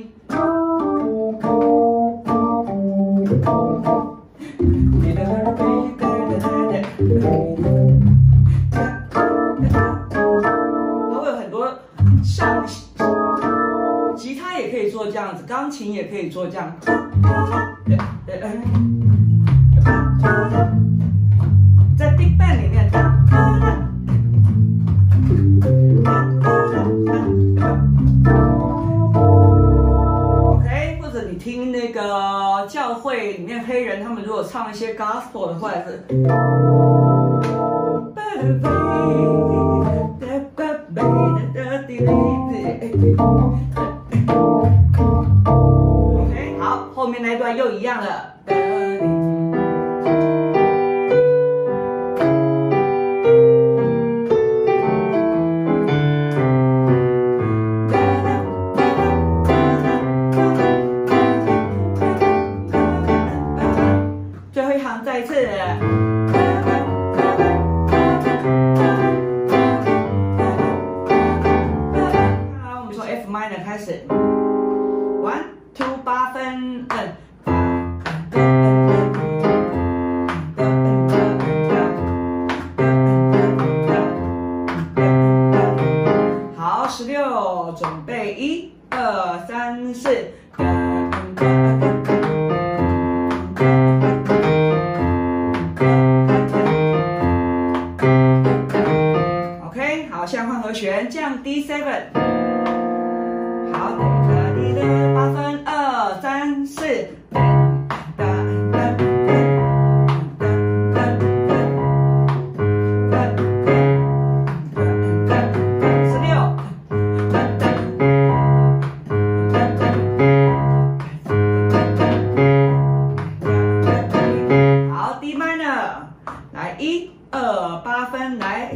音。它会有很多像吉他也可以做这样子，钢琴也可以做这样。在 Big Band 里面。听那个教会里面黑人，他们如果唱一些 Gospel 的话是。OK，好，后面那一段又一样了。一次。好，我们从 F minor 开始，one two 八分，嗯。好，十六，准备，一二三四。好，现在换和弦，降 D seven。好，哒滴哒，八分，二三四。十六。好，D minor，来一二八分，来。